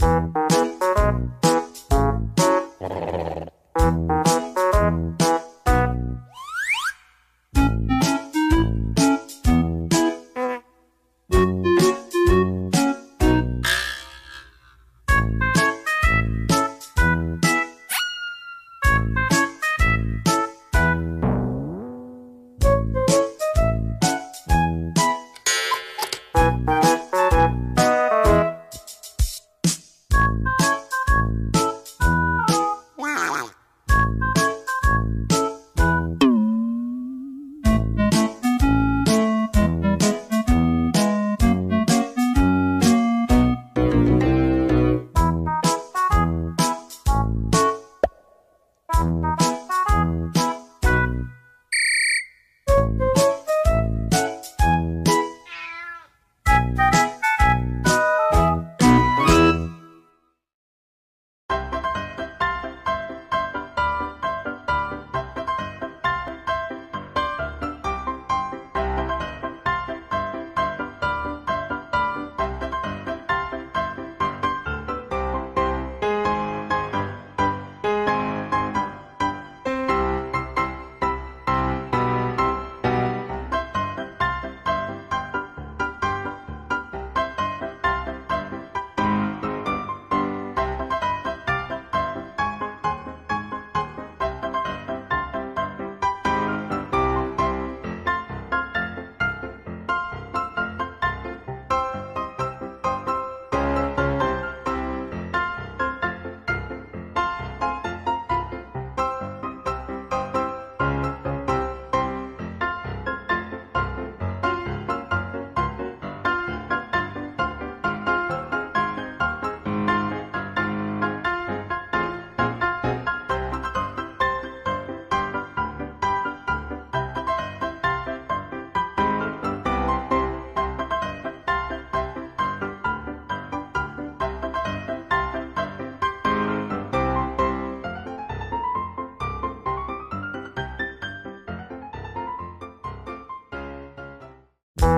Bye.